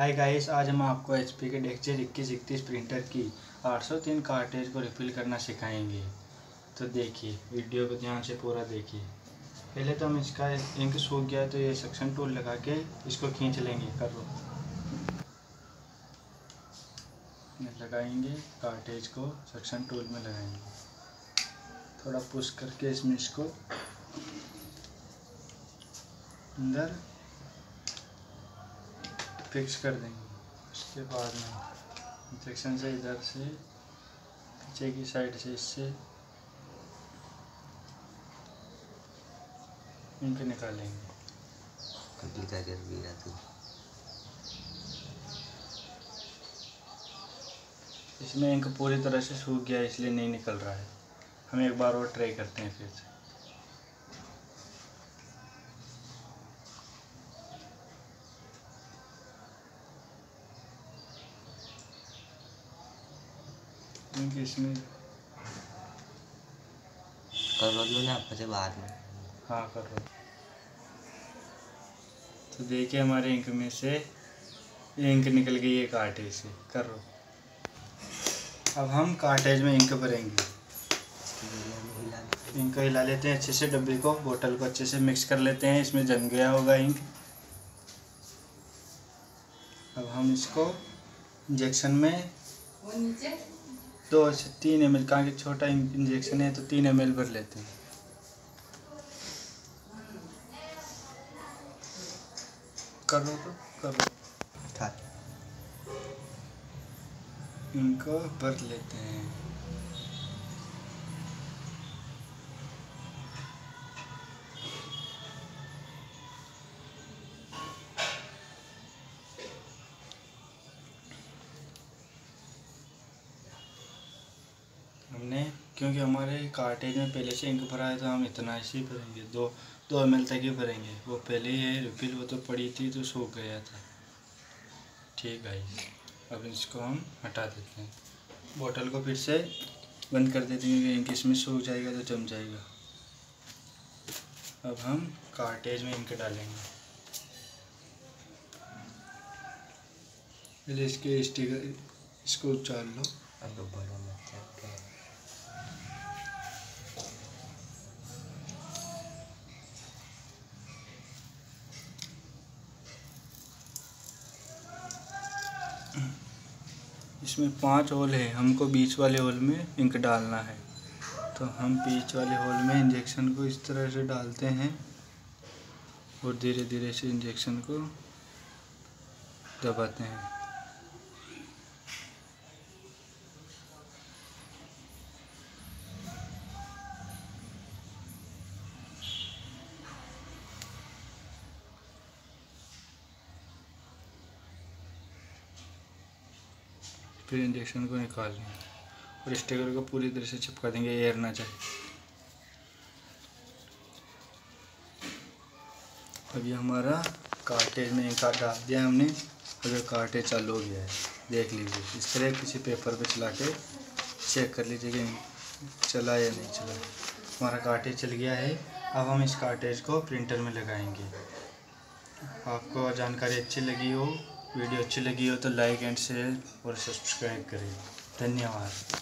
Hi guys आज हम आपको एच पी के डेक्चर इक्कीस इकतीस प्रिंटर की 803 कार्टेज को रिफिल करना सिखाएँगे। तो देखिए वीडियो को ध्यान से पूरा देखिए। पहले तो हम इसका इंक सूख गया तो ये सक्शन टूल लगा के इसको खींच लेंगे, कर लो। लगाएँगे कार्टेज को सक्शन टूल में लगाएँगे। थोड़ा पुश करके इसमें इसको अंदर फिक्स कर देंगे। उसके बाद में इंजेक्शन से इधर से पीछे की साइड से इससे इंक निकालेंगे। कंप्यूटर कर भी रहा तू? इसमें इंक पूरी तरह से सूख गया इसलिए नहीं निकल रहा है। हम एक बार और ट्राई करते हैं फिर से। क्योंकि इसमें कर लो ना आपसे बाद में। हाँ कर लो। तो देखिए हमारे इंक में से इंक निकल गई है कार्टेज से। कर लो। अब हम कार्टेज में इंक भरेंगे। इंक हिला लेते हैं अच्छे से डब्बे को बोतल को अच्छे से मिक्स कर लेते हैं। इसमें जम गया होगा इंक। अब हम इसको इंजेक्शन में दो से तीन एम एल कहाँ के छोटा इंजेक्शन है तो तीन एम एल भर लेते हैं। कर लो तो कर लो। था इनको भर लेते हैं। हमने, क्योंकि हमारे कार्टेज में पहले से इंक भरा है तो हम इतना ऐसे ही भरेंगे, दो दो एम तक ही भरेंगे। वो पहले ही है रिफिल वो तो पड़ी थी तो सूख गया था। ठीक है अब इसको हम हटा देते हैं। बोतल को फिर से बंद कर देते हैं, क्योंकि इंक इसमें सूख जाएगा तो जम जाएगा। अब हम कार्टेज में इंक डालेंगे। पहले इसके स्टिकर इसको उचार लो। अब के इसमें पाँच होल है। हमको बीच वाले होल में इंक डालना है। तो हम बीच वाले होल में इंजेक्शन को इस तरह से डालते हैं और धीरे धीरे से इंजेक्शन को दबाते हैं। फिर इंजेक्शन को निकाल लेंगे और स्टिकर को पूरी तरह से चिपका देंगे एयर ना जाए। अभी हमारा कार्टेज में डाल दिया हमने। अगर कार्टेज चालू हो गया है। देख लीजिए, इस तरह किसी पेपर पे चला के चेक कर लीजिए कि चला या नहीं चला। हमारा कार्टेज चल गया है। अब हम इस कार्टेज को प्रिंटर में लगाएँगे। आपको जानकारी अच्छी लगी हो वीडियो अच्छी लगी हो तो लाइक एंड शेयर और सब्सक्राइब करें। धन्यवाद।